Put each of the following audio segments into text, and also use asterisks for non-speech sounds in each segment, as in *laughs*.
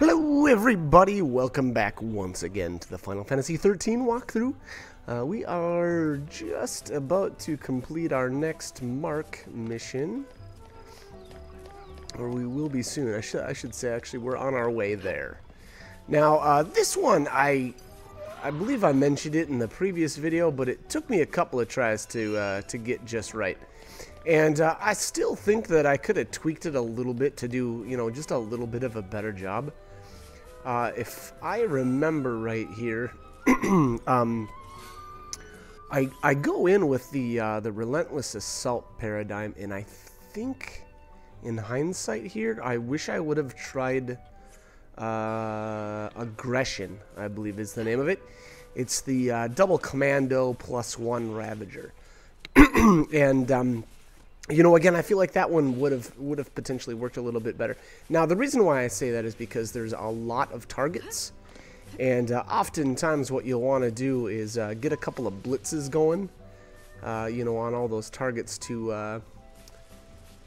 Hello everybody, welcome back once again to the Final Fantasy XIII walkthrough. Uh, we are just about to complete our next Mark mission. Or we will be soon, I, sh I should say actually we're on our way there. Now uh, this one, I I believe I mentioned it in the previous video, but it took me a couple of tries to, uh, to get just right. And uh, I still think that I could have tweaked it a little bit to do, you know, just a little bit of a better job. Uh, if I remember right here, *clears throat* um, I, I go in with the uh, the relentless assault paradigm, and I think, in hindsight here, I wish I would have tried uh, aggression. I believe is the name of it. It's the uh, double commando plus one ravager, *clears throat* and um, you know, again, I feel like that one would have would have potentially worked a little bit better. Now, the reason why I say that is because there's a lot of targets, and uh, oftentimes what you'll want to do is uh, get a couple of blitzes going, uh, you know, on all those targets to uh,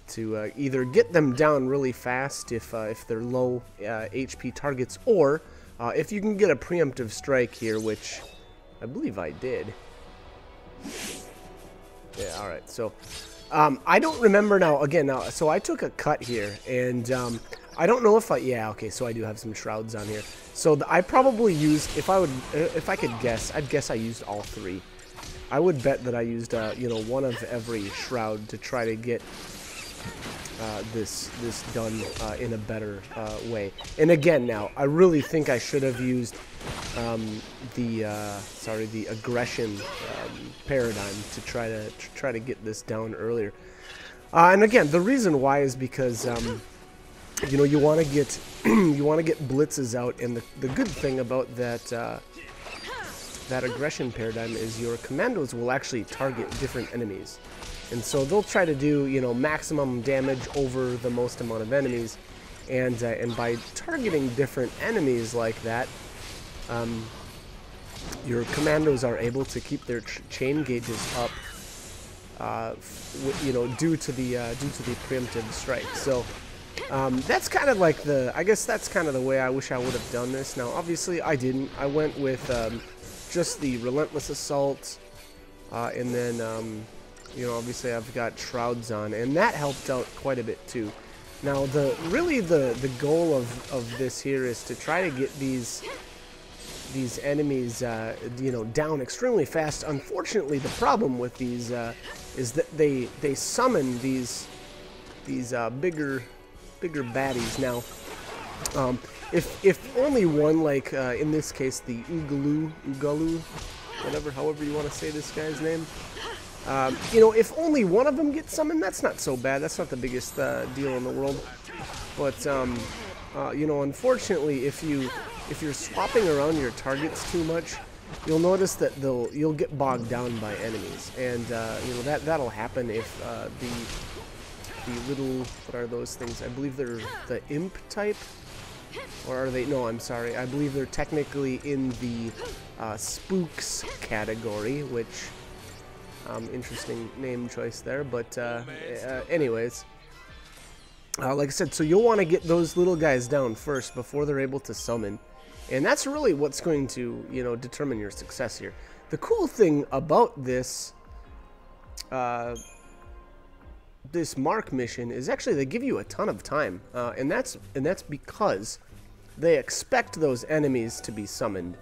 to uh, either get them down really fast if uh, if they're low HP targets, or if you can get a preemptive strike here, which I believe I did. Yeah, all right, so. Um, I don't remember now. Again, now, so I took a cut here, and um, I don't know if I. Yeah, okay. So I do have some shrouds on here. So the, I probably used, if I would, uh, if I could guess, I'd guess I used all three. I would bet that I used, uh, you know, one of every shroud to try to get uh, this this done uh, in a better uh, way. And again, now I really think I should have used um, the uh, sorry the aggression um, paradigm to try to, to, try to get this down earlier. Uh, and again, the reason why is because um, you know you want to get *clears throat* you want to get blitzes out, and the the good thing about that. That aggression paradigm is your commandos will actually target different enemies. And so they'll try to do, you know, maximum damage over the most amount of enemies. And, uh, and by targeting different enemies like that, um, your commandos are able to keep their ch chain gauges up, uh, you know, due to the uh, due to the preemptive strike. So um, that's kind of like the, I guess that's kind of the way I wish I would have done this. Now, obviously, I didn't. I went with um, just the relentless assault, uh, and then um, you know, obviously I've got shrouds on, and that helped out quite a bit too. Now, the really the the goal of of this here is to try to get these these enemies, uh, you know, down extremely fast. Unfortunately, the problem with these uh, is that they they summon these these uh, bigger bigger baddies. Now, um, if if only one, like uh, in this case, the Ugallu Ugallu, whatever, however you want to say this guy's name. Um, you know, if only one of them gets summoned, that's not so bad. That's not the biggest uh, deal in the world. But um, uh, you know, unfortunately, if you if you're swapping around your targets too much, you'll notice that they'll you'll get bogged down by enemies, and uh, you know that that'll happen if uh, the the little what are those things? I believe they're the imp type, or are they? No, I'm sorry. I believe they're technically in the uh, spooks category, which um, interesting name choice there, but uh, uh, anyways. Uh, like I said, so you'll want to get those little guys down first before they're able to summon. And that's really what's going to, you know, determine your success here. The cool thing about this, uh, this Mark mission is actually they give you a ton of time. Uh, and that's and that's because they expect those enemies to be summoned.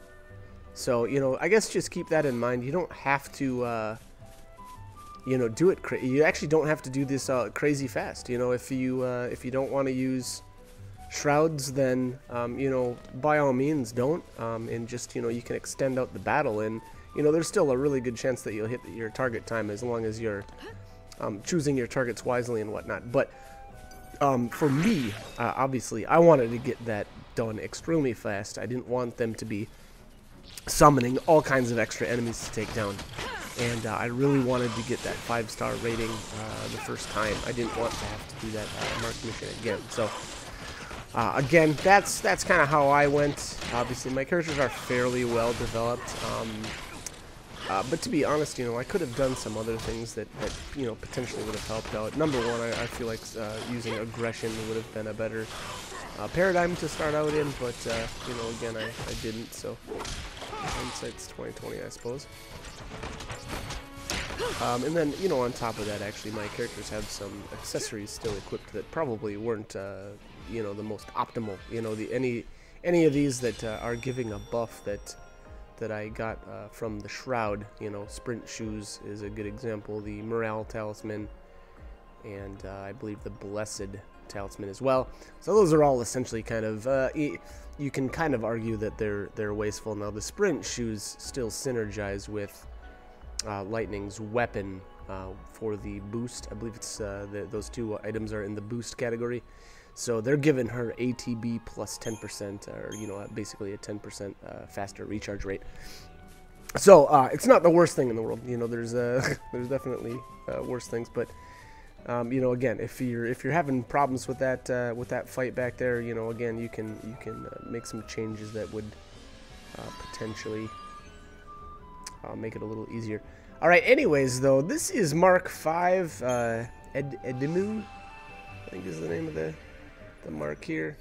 So, you know, I guess just keep that in mind. You don't have to... You know, do it. you actually don't have to do this uh, crazy fast. You know, if you uh, if you don't want to use shrouds, then um, you know, by all means, don't. Um, and just you know, you can extend out the battle, and you know, there's still a really good chance that you'll hit your target time as long as you're um, choosing your targets wisely and whatnot. But um, for me, uh, obviously, I wanted to get that done extremely fast. I didn't want them to be summoning all kinds of extra enemies to take down and uh, I really wanted to get that five star rating uh, the first time. I didn't want to have to do that uh, mark mission again. So uh, again, that's that's kind of how I went. Obviously, my characters are fairly well developed. Um, uh, but to be honest, you know, I could have done some other things that, that you know, potentially would have helped out. Number one, I, I feel like uh, using aggression would have been a better paradigm to start out in, but you know, again, I, I didn't. So hindsight's 2020, I suppose. Um, and then, you know, on top of that, actually, my characters have some accessories still equipped that probably weren't, uh, you know, the most optimal. You know, the any any of these that uh, are giving a buff that that I got uh, from the Shroud. You know, Sprint Shoes is a good example. The Morale Talisman, and uh, I believe the Blessed Talisman as well. So those are all essentially kind of. Uh, you can kind of argue that they're they're wasteful. Now the Sprint Shoes still synergize with uh, Lightning's weapon uh, for the boost. I believe it's uh, the, those two items are in the boost category. So they're giving her ATB plus 10%, or you know, basically a 10% uh, faster recharge rate. So uh, it's not the worst thing in the world. You know, there's uh, *laughs* there's definitely worse things, but um, you know, again, if you're if you're having problems with that with that fight back there, you know, again, you can you can make some changes that would potentially I'll make it a little easier. All right, anyways, though, this is Mark 5 uh, Ed Edimu, I think is the name of the, the mark here.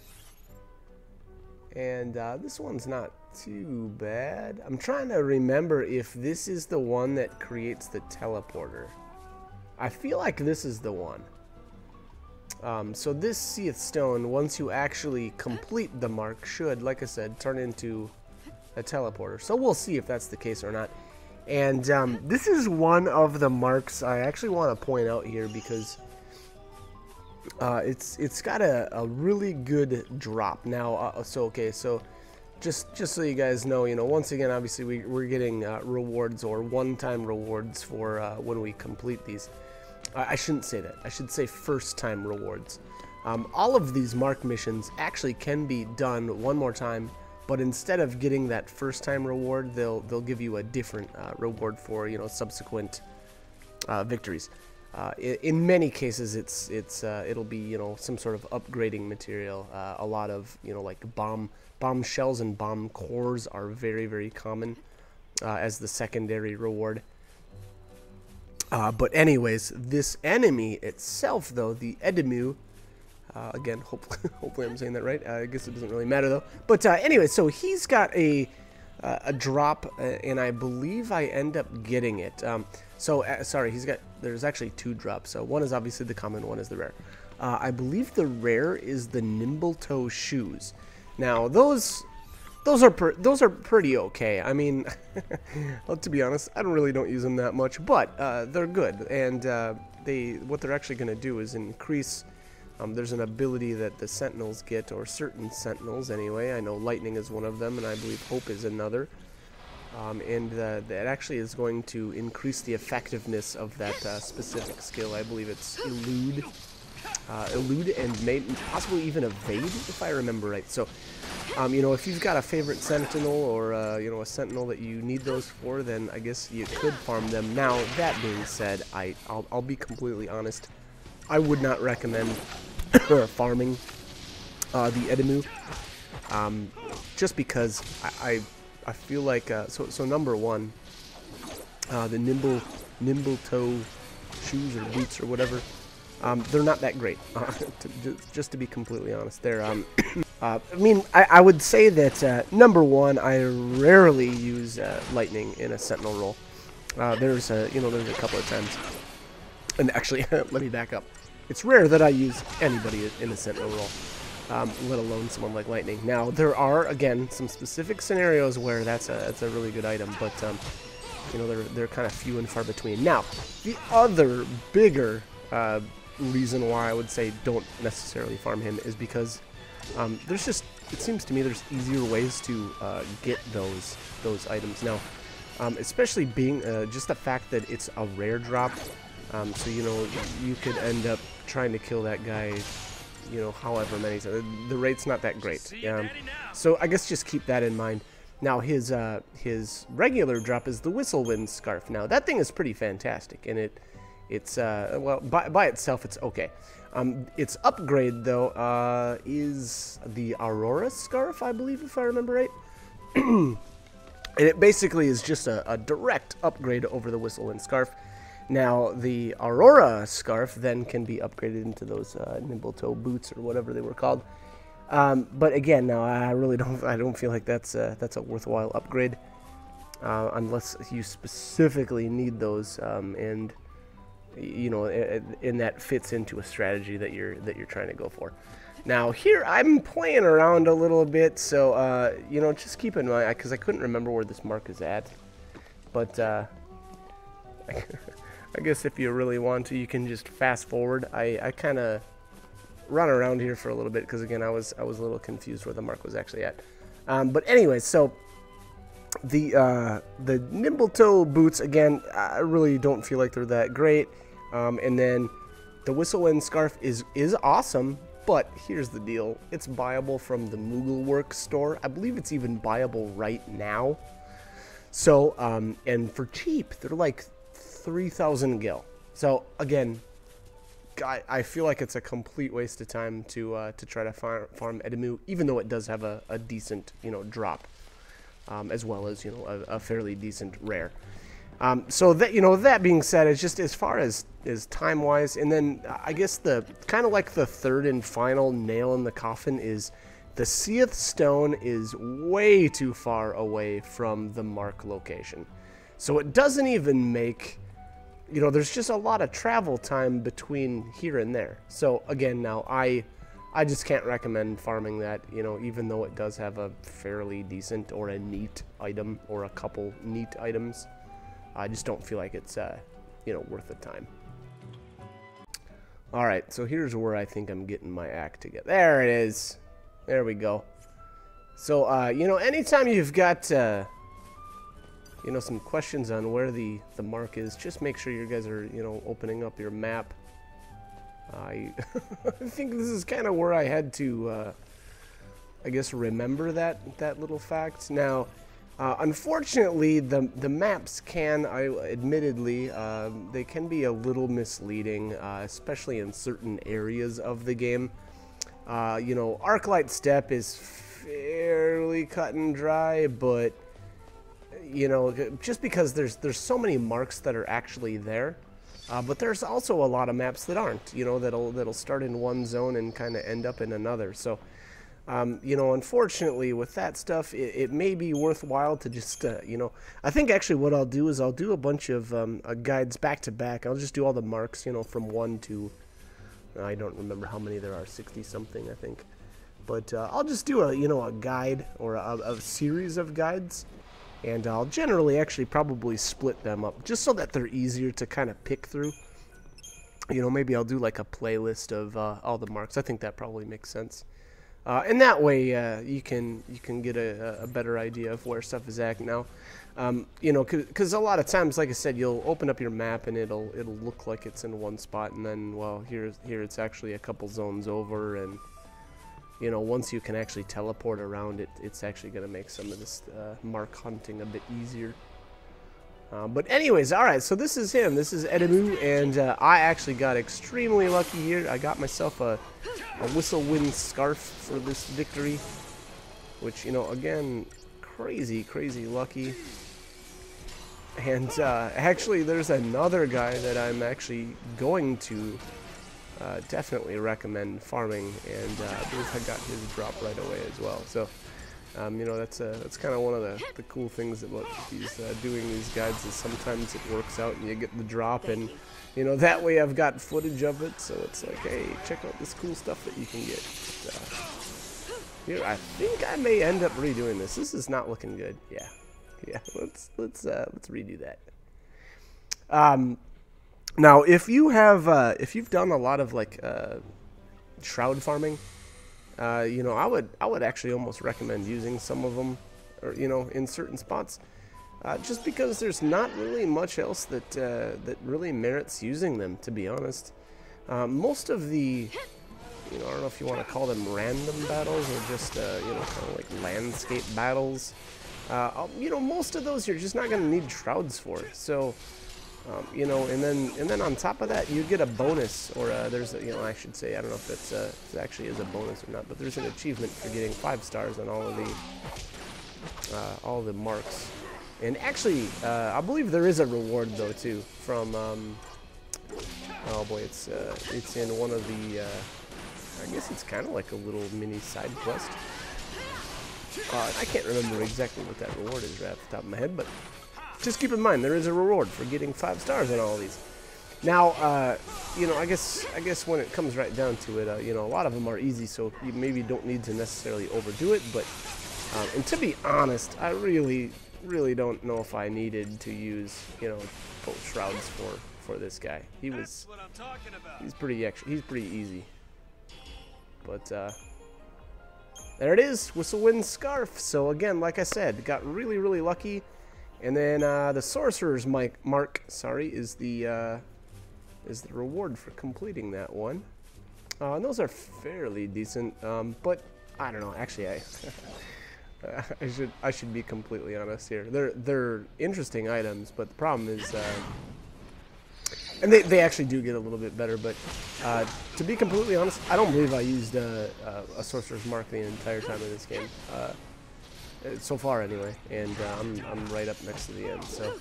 And uh, this one's not too bad. I'm trying to remember if this is the one that creates the teleporter. I feel like this is the one. Um, so this Cie'th Stone, once you actually complete the mark, should, like I said, turn into a teleporter. So we'll see if that's the case or not. And um, this is one of the marks I actually want to point out here because uh, it's it's got a, a really good drop. Now, uh, so okay, so just just so you guys know, you know, once again, obviously we, we're getting uh, rewards or one-time rewards for uh, when we complete these. I, shouldn't say that. I should say first-time rewards. Um, all of these mark missions actually can be done one more time but instead of getting that first time reward, they'll they'll give you a different uh, reward for you know subsequent uh, victories. Uh, in, many cases, it's it's uh, it'll be you know some sort of upgrading material. Uh, a lot of you know like bomb bomb shells and bomb cores are very very common uh, as the secondary reward. but anyways, this enemy itself, though the Edimu, uh, again, hopefully, *laughs* hopefully I'm saying that right. Uh, I guess it doesn't really matter though. But uh, anyway, so he's got a uh, a drop, uh, and I believe I end up getting it. Um, so uh, sorry, he's got. There's actually two drops. So one is obviously the common, one is the rare. I believe the rare is the nimble toe shoes. Now those. Those are those are pretty okay. I mean, *laughs* well, to be honest, I don't really don't use them that much, but they're good. And they what they're actually going to do is increase um, there's an ability that the Sentinels get, or certain Sentinels anyway. I know Lightning is one of them, and I believe Hope is another. Um, and uh, that actually is going to increase the effectiveness of that uh, specific skill. I believe it's Elude, uh, Elude and may possibly even Evade, if I remember right. So, um, you know, if you've got a favorite Sentinel or, uh, you know, a Sentinel that you need those for, then I guess you could farm them. Now, that being said, I, I'll, I'll be completely honest. I would not recommend farming uh, the Edimu. Um, just because I, I, I feel like uh, so so number one, uh, the nimble nimble toe shoes or boots or whatever, um, they're not that great. *laughs* to, just to be completely honest, they're um, *coughs* uh, I mean I, I, would say that uh, number one, I rarely use uh, lightning in a sentinel role. there's a you know there's a couple of times, and actually *laughs* let me back up. It's rare that I use anybody in a Sentinel role, um, let alone someone like Lightning. Now, there are, again, some specific scenarios where that's a, that's a really good item, but, um, you know, they're, they're kind of few and far between. Now, the other bigger uh, reason why I would say don't necessarily farm him is because um, there's just, it seems to me there's easier ways to uh, get those, those items. Now, um, especially being uh, just the fact that it's a rare drop um, so, you know, you could end up trying to kill that guy, you know, however many times. The rate's not that great. Um, so I guess just keep that in mind. Now, his uh, his regular drop is the Whistlewind Scarf. Now, that thing is pretty fantastic, and it it's, uh, well, by, by itself, it's okay. Um, its upgrade, though, uh, is the Aurora Scarf, I believe, if I remember right. *clears throat* and it basically is just a, a direct upgrade over the Whistlewind Scarf. Now, the Aurora scarf then can be upgraded into those uh, nimble toe boots or whatever they were called. Um, but again, no, I really *laughs* don't. I don't feel like that's a, that's a worthwhile upgrade, uh, unless you specifically need those, um, and you know, and that fits into a strategy that you're that you're trying to go for. Now here I'm playing around a little bit, so uh, you know, just keep in mind because I couldn't remember where this mark is at, but uh, *laughs* I guess if you really want to, you can just fast forward. I I kind of run around here for a little bit because again I was I was a little confused where the mark was actually at. Um, but anyway, so the uh, the nimble toe boots again I really don't feel like they're that great. Um, and then the whistle wind scarf is is awesome, but here's the deal: it's buyable from the Moogleworks store. I believe it's even buyable right now. So um, and for cheap, they're like 3,000 gil. So again, I, I feel like it's a complete waste of time to uh, to try to farm, farm even though it does have a, a decent you know drop, um, as well as you know a, a fairly decent rare. Um, so that you know that being said, it's just as far as as time wise, and then I guess the kind of like the third and final nail in the coffin is the Cie'th Stone is way too far away from the mark location, so it doesn't even make you know, there's just a lot of travel time between here and there. So again, now I, I just can't recommend farming that. You know, even though it does have a fairly decent or a neat item or a couple neat items, I just don't feel like it's, uh, you know, worth the time. All right, so here's where I think I'm getting my act together. There it is. There we go. So, uh, you know, anytime you've got. Uh, you know, some questions on where the, the mark is, just make sure you guys are, you know, opening up your map. I, *laughs* I think this is kind of where I had to, uh, I guess, remember that, that little fact. Now, uh, unfortunately, the, the maps can, I admittedly, uh, they can be a little misleading, uh, especially in certain areas of the game. Uh, you know, Arclight Step is fairly cut and dry, but you know, just because there's there's so many marks that are actually there, uh, but there's also a lot of maps that aren't. You know, that'll that'll start in one zone and kind of end up in another. So, um, you know, unfortunately, with that stuff, it, it may be worthwhile to just, uh, you know, I think actually what I'll do is I'll do a bunch of um, uh, guides back to back. I'll just do all the marks, you know, from one to I don't remember how many there are, 60 something, I think. But uh, I'll just do a, you know, a guide or a, a series of guides and I'll generally actually probably split them up just so that they're easier to kind of pick through. You know, maybe I'll do like a playlist of uh, all the marks. I think that probably makes sense. Uh, and that way, uh, you can you can get a, a, better idea of where stuff is at now. Um, you know, because a lot of times, like I said, you'll open up your map and it'll it'll look like it's in one spot, and then well, here here it's actually a couple zones over, and you know, once you can actually teleport around it, it's actually going to make some of this uh, mark hunting a bit easier. Uh, but anyways, alright, so this is him. This is Edimu, and uh, I actually got extremely lucky here. I got myself a, a Whistle Wind Scarf for this victory, which, you know, again, crazy, crazy lucky. And uh, actually, there's another guy that I'm actually going to uh, definitely recommend farming, and uh, I got his drop right away as well. So, um, you know, that's uh, that's kind of one of the, the cool things about these uh, doing these guides is sometimes it works out and you get the drop, and you know that way I've got footage of it, so it's like, hey, check out this cool stuff that you can get. But, here, I think I may end up redoing this. This is not looking good. Yeah, yeah. Let's let's uh, let's redo that. Um, now, if you have, uh, if you've done a lot of like uh, shroud farming, uh, you know, I would, I would actually almost recommend using some of them, or you know, in certain spots, uh, just because there's not really much else that uh, that really merits using them. To be honest, uh, most of the, you know, I don't know if you want to call them random battles or just, you know, kind of like landscape battles. you know, most of those you're just not going to need shrouds for. So. Um, you know, and then and then on top of that, you get a bonus, or uh, there's a, you know, I should say, I don't know if it's uh, if it actually is a bonus or not, but there's an achievement for getting five stars on all of the uh, all the marks. And actually, uh, I believe there is a reward though too from. Um, oh boy, it's uh, it's in one of the uh, I guess it's kind of like a little mini side quest. Uh, I can't remember exactly what that reward is right off the top of my head, but just keep in mind there is a reward for getting five stars on all these. Now, uh, you know, I guess I guess when it comes right down to it, uh, you know, a lot of them are easy, so you maybe don't need to necessarily overdo it. But um, and to be honest, I really, really don't know if I needed to use, you know, both shrouds for for this guy. He was, he's pretty actually, he's pretty easy. But uh, there it is, Whistlewind Scarf. So again, like I said, got really, really lucky. And then uh, the Sorcerer's mic mark, sorry, is the uh, is the reward for completing that one. Uh, and those are fairly decent, um, but I don't know. Actually, I *laughs* I should I should be completely honest here. They're they're interesting items, but the problem is, uh, and they they actually do get a little bit better. But uh, to be completely honest, I don't believe I used a sorcerer's mark the entire time of this game, uh, so far anyway. And uh, I'm I'm right up next to the end, so.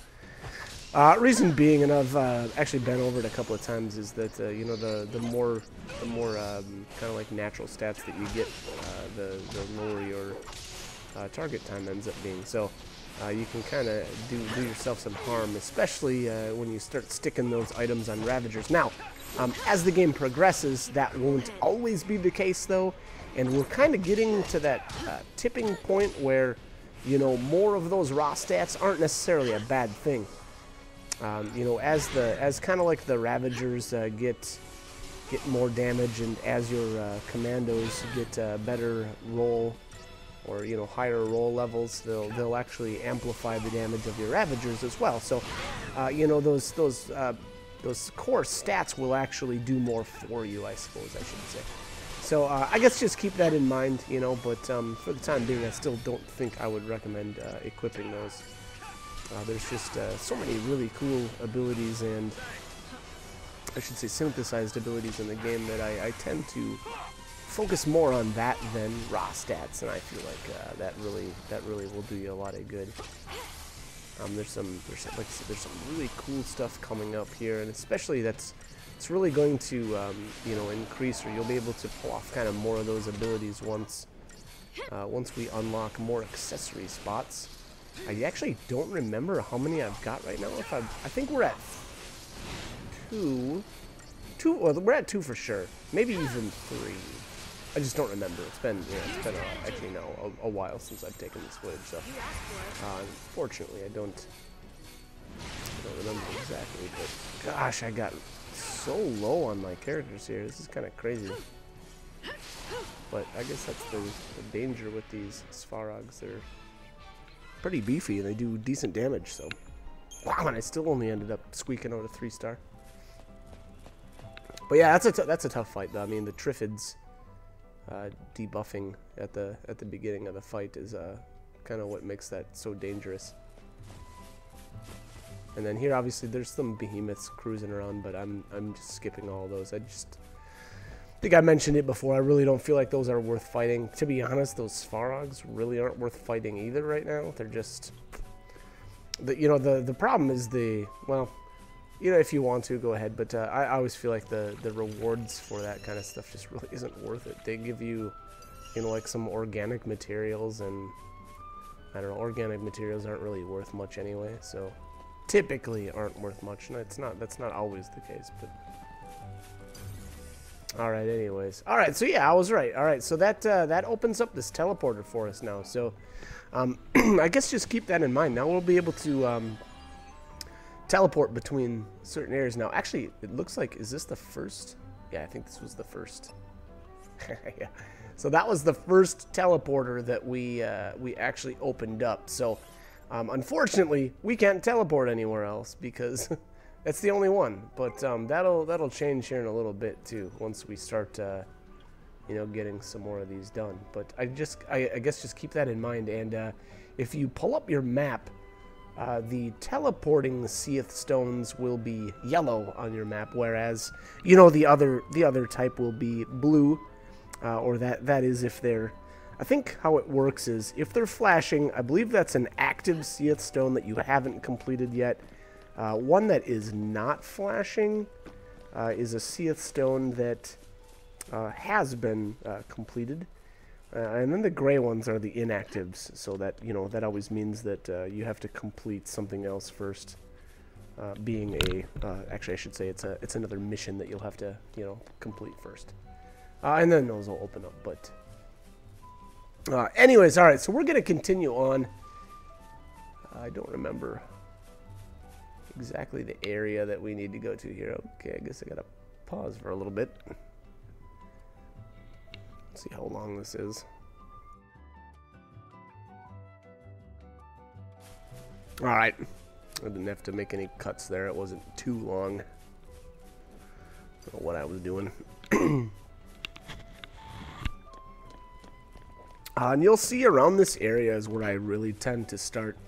Uh, reason being, and I've uh, actually been over it a couple of times, is that uh, you know the the more the more um, kind of like natural stats that you get, uh, the the lower your uh, target time ends up being. So uh, you can kind of do do yourself some harm, especially when you start sticking those items on Ravagers. Now, um, as the game progresses, that won't always be the case though, and we're kind of getting to that tipping point where you know more of those raw stats aren't necessarily a bad thing. Um, you know, as the as kind of like the Ravagers uh, get get more damage, and as your uh, commandos get uh, better roll or you know higher roll levels, they'll they'll actually amplify the damage of your Ravagers as well. So, uh, you know those those uh, those core stats will actually do more for you, I suppose I should say. So uh, I guess just keep that in mind, you know. But um, for the time being, I still don't think I would recommend equipping those. Uh, there's just uh, so many really cool abilities and I should say synthesized abilities in the game that I, I tend to focus more on that than raw stats, and I feel like uh, that really that really will do you a lot of good. Um, there's some there's like there's some really cool stuff coming up here, and especially that's it's really going to um, you know increase, or you'll be able to pull off kind of more of those abilities once uh, once we unlock more accessory spots. I actually don't remember how many I've got right now. If I, I think we're at two, two. Well, we're at two for sure. Maybe even three. I just don't remember. It's been, yeah, it's been a, actually now a, a, while since I've taken this footage. So, uh, unfortunately, I don't, I don't remember exactly. But gosh, I got so low on my characters here. This is kind of crazy. But I guess that's the, the danger with these Svarogs. They're pretty beefy and they do decent damage, so. Wow, and I still only ended up squeaking out a three star. But yeah, that's a that's a tough fight though. I mean, the Triffids uh, debuffing at the at the beginning of the fight is uh, kind of what makes that so dangerous. And then here, obviously, there's some behemoths cruising around, but I'm I'm just skipping all those. I just think I mentioned it before. I really don't feel like those are worth fighting. To be honest, those Svarogs really aren't worth fighting either right now. They're just, the, you know, the the problem is the well, you know, if you want to, go ahead. But uh, I, I always feel like the the rewards for that kind of stuff just really *laughs* isn't worth it. They give you, you know, like some organic materials, and I don't know, organic materials aren't really worth much anyway. So typically aren't worth much, and it's not. That's not always the case, but. All right, anyways. All right, so yeah, I was right. All right, so that uh, that opens up this teleporter for us now. So um, *clears throat* I guess just keep that in mind. Now we'll be able to um, teleport between certain areas. Now, actually, it looks like, is this the first? Yeah, I think this was the first. *laughs* yeah. So that was the first teleporter that we uh, we actually opened up. So um, unfortunately, we can't teleport anywhere else because *laughs* That's the only one, but um, that'll that'll change here in a little bit too. Once we start, uh, you know, getting some more of these done. But I just, I, I guess, just keep that in mind. And uh, if you pull up your map, uh, the teleporting Cie'th stones will be yellow on your map, whereas you know the other the other type will be blue, uh, or that that is if they're. I think how it works is if they're flashing, I believe that's an active Cie'th stone that you haven't completed yet uh, one that is not flashing uh, is a Cie'th Stone that uh, has been uh, completed. Uh, and then the gray ones are the inactives, so that you know that always means that uh, you have to complete something else first. Being a, actually, I should say it's a it's another mission that you'll have to you know complete first, and then those will open up. But uh, anyways, all right, so we're gonna continue on. I don't remember exactly the area that we need to go to here. Okay, I guess I gotta pause for a little bit. Let's see how long this is. Alright. I didn't have to make any cuts there. It wasn't too long. What I was doing. *clears throat* uh, and you'll see around this area is where I really tend to start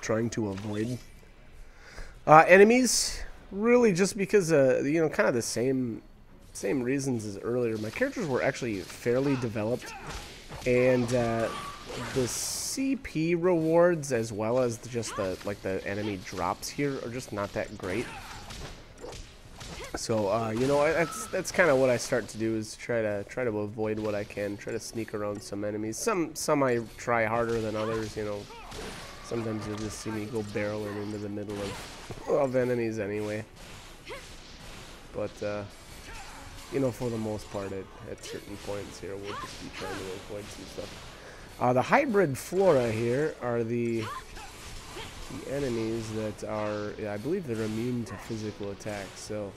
trying to avoid uh, enemies. Really just because, uh, you know, kind of the same same reasons as earlier. My characters were actually fairly developed, and uh, the CP rewards as well as just the like the enemy drops here are just not that great. So uh, you know that's that's kind of what I start to do is try to try to avoid what I can, try to sneak around some enemies. Some some I try harder than others. You know, sometimes you'll just see me go barreling into the middle of of enemies anyway. But uh, you know, for the most part, at, at certain points here, we'll just be trying to avoid some stuff. Uh, the hybrid flora here are the the enemies that are, I believe they're immune to physical attacks. So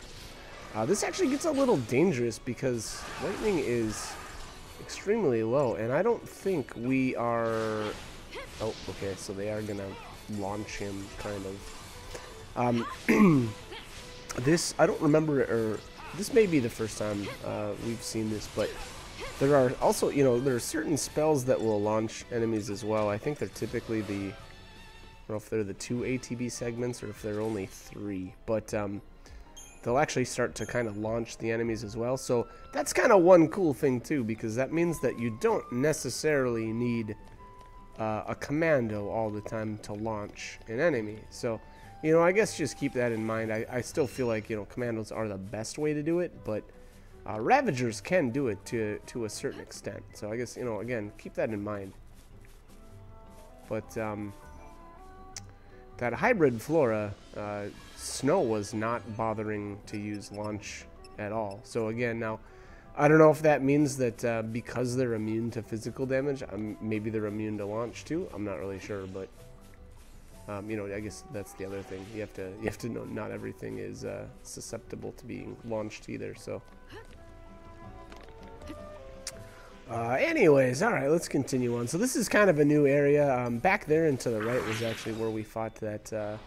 uh, this actually gets a little dangerous because lightning is extremely low, and I don't think we are. Oh, okay, so they are gonna launch him, kind of. Um, *clears throat* this I don't remember, or this may be the first time uh, we've seen this, but there are also, you know, there are certain spells that will launch enemies as well. I think they're typically the, I don't know if they're the two ATB segments or if they're only three, but um, they'll actually start to kind of launch the enemies as well. So that's kind of one cool thing too, because that means that you don't necessarily need uh, a commando all the time to launch an enemy. So you know, I guess just keep that in mind. I, I still feel like, you know, commandos are the best way to do it, but uh, Ravagers can do it to, to a certain extent. So I guess, you know, again, keep that in mind. But um, that hybrid flora, uh, Snow was not bothering to use launch at all. So again, now, I don't know if that means that uh, because they're immune to physical damage, um, maybe they're immune to launch too. I'm not really sure, but um, you know, I guess that's the other thing. You have to you have to know not everything is uh, susceptible to being launched either. So, uh, anyways, all right, let's continue on. So this is kind of a new area. Um, back there and to the right was actually where we fought that uh,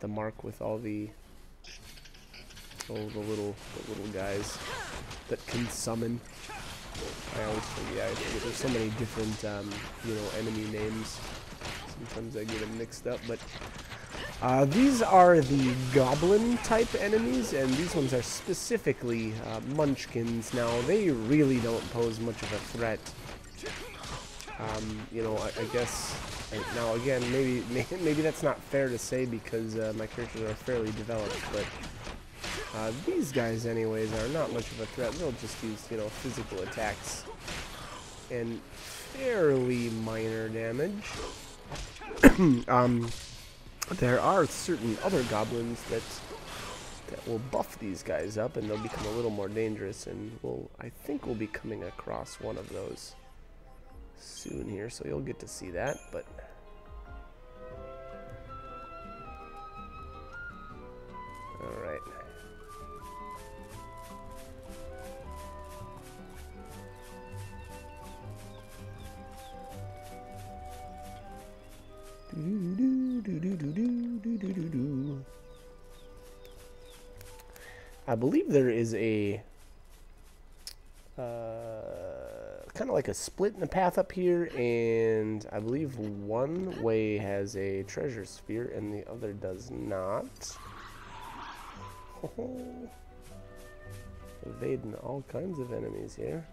the mark with all the all the little the little guys that can summon. I always forget. There's so many different um, you know enemy names. Sometimes I get them mixed up, but uh, these are the goblin type enemies, and these ones are specifically uh, munchkins. Now, they really don't pose much of a threat. Um, you know, I, I guess, now again, maybe, *laughs* maybe that's not fair to say because uh, my characters are fairly developed, but uh, these guys anyways are not much of a threat. They'll just use, you know, physical attacks and fairly minor damage. *coughs* um, there are certain other goblins that that will buff these guys up and they'll become a little more dangerous and we'll I think we'll be coming across one of those soon here so you'll get to see that but all right I believe there is a uh, kind of like a split in the path up here, and I believe one way has a treasure sphere and the other does not. *laughs* Evading all kinds of enemies here.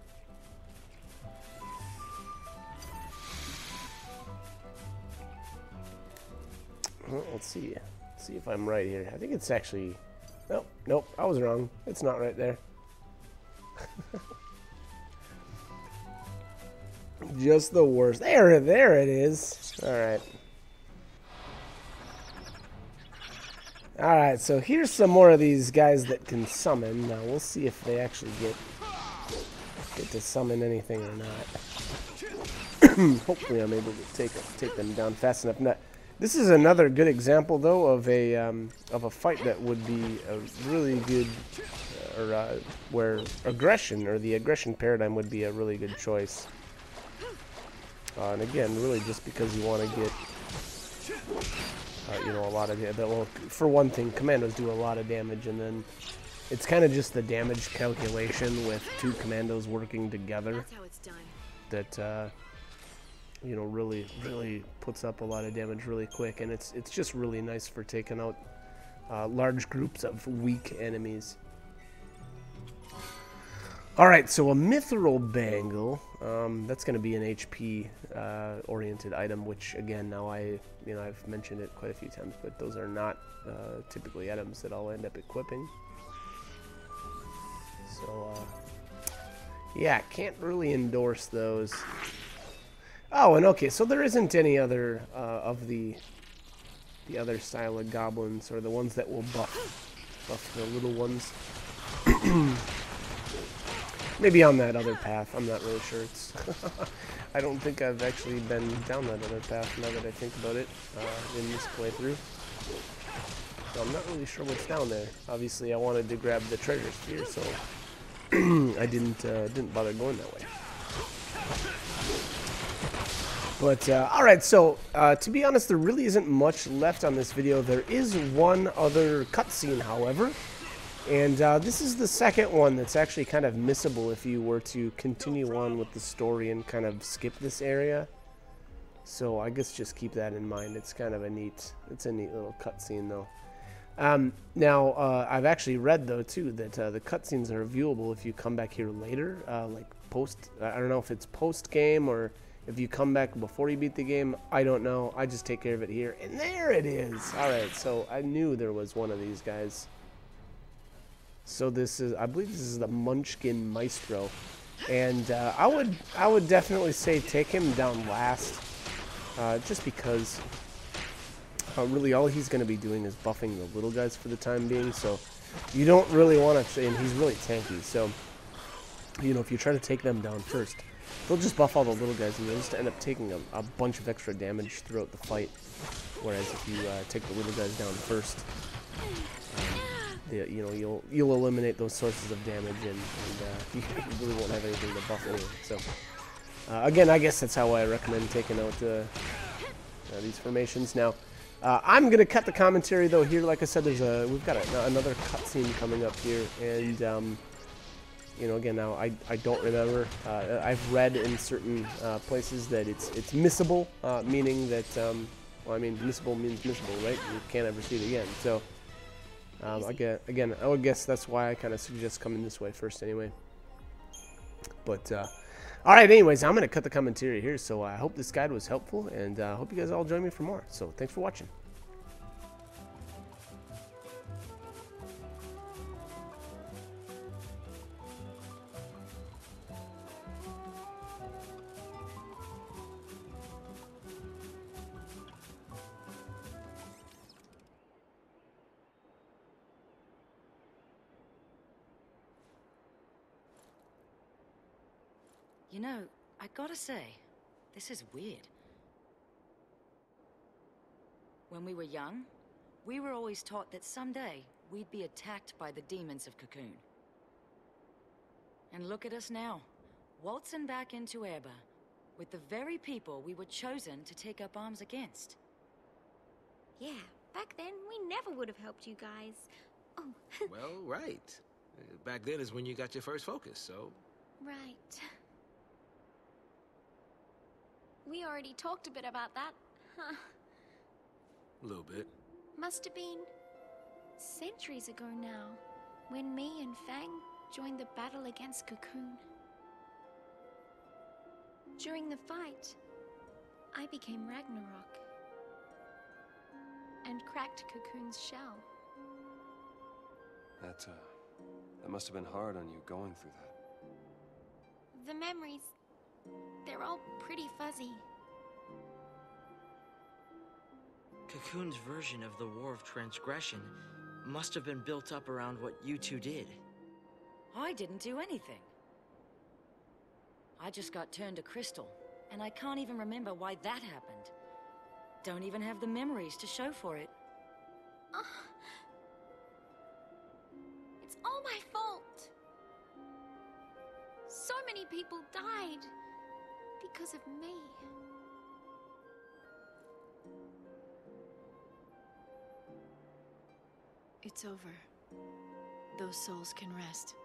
Let's see. Let's see if I'm right here. I think it's actually... Nope, nope, I was wrong. It's not right there. *laughs* Just the worst. There, there it is. All right. All right, so here's some more of these guys that can summon. Now we'll see if they actually get get to summon anything or not. *coughs* Hopefully, I'm able to take take them down fast enough. This is another good example, though, of a um, of a fight that would be a really good, uh, or uh, where aggression or the aggression paradigm would be a really good choice. Uh, and again, really just because you want to get, uh, you know, a lot of, well, for one thing, commandos do a lot of damage, and then it's kind of just the damage calculation with two commandos working together that, uh, you know, really, really puts up a lot of damage really quick, and it's it's just really nice for taking out uh, large groups of weak enemies. All right, so a mithril bangle. Um, that's going to be an HP uh, oriented item, which again, now I, you know, I've mentioned it quite a few times, but those are not uh, typically items that I'll end up equipping. So, uh, yeah, can't really endorse those. Oh, and okay, so there isn't any other uh, of the the other style of goblins, or the ones that will buff buff the little ones. *clears throat* Maybe on that other path. I'm not really sure. It's *laughs* I don't think I've actually been down that other path now that I think about it uh, in this playthrough. So I'm not really sure what's down there. Obviously, I wanted to grab the treasure sphere, so *clears throat* I didn't uh, didn't bother going that way. But, uh, alright, so, uh, to be honest, there really isn't much left on this video. There is one other cutscene, however. And uh, this is the second one that's actually kind of missable if you were to continue on with the story and kind of skip this area. So I guess just keep that in mind. It's kind of a neat, it's a neat little cutscene though. Um, now, uh, I've actually read though too that uh, the cutscenes are viewable if you come back here later, uh, like post, I don't know if it's post game or if you come back before you beat the game, I don't know. I just take care of it here. And there it is. All right, so I knew there was one of these guys. So this is, I believe this is the Munchkin Maestro, and uh, I would, I would definitely say take him down last, uh, just because uh, really all he's going to be doing is buffing the little guys for the time being. So you don't really want to, and he's really tanky. So you know if you try to take them down first, they'll just buff all the little guys, and you'll just end up taking a, a bunch of extra damage throughout the fight. Whereas if you uh, take the little guys down first. Um, the, you know you'll you'll eliminate those sources of damage and, and uh, *laughs* you really won't have anything to buff anyway. So uh, again, I guess that's how I recommend taking out uh, uh these formations. Now uh, I'm gonna cut the commentary though here. Like I said, there's a we've got a, another cutscene coming up here, and um, you know again now I, I don't remember. Uh, I've read in certain places that it's it's missable, meaning that um, well I mean missable means missable, right? You can't ever see it again. So. Um, again, again, I would guess that's why I kind of suggest coming this way first anyway. But, uh, all right, anyways, I'm going to cut the commentary here. So I hope this guide was helpful, and I uh, hope you guys all join me for more. So thanks for watching. Say, this is weird. When we were young, we were always taught that someday we'd be attacked by the demons of Cocoon. And look at us now, waltzing back into Oerba, with the very people we were chosen to take up arms against. Yeah, back then we never would have helped you guys. Oh. *laughs* well, right. Uh, back then is when you got your first focus, so... Right. We already talked a bit about that, huh? A little bit. Must have been centuries ago now, when me and Fang joined the battle against Cocoon. During the fight, I became Ragnarok and cracked Cocoon's shell. That, uh, that must have been hard on you going through that. The memories, they're all pretty fuzzy. Cocoon's version of the War of Transgression must have been built up around what you two did. I didn't do anything. I just got turned to crystal, and I can't even remember why that happened. Don't even have the memories to show for it. Because of me. It's over. Those souls can rest.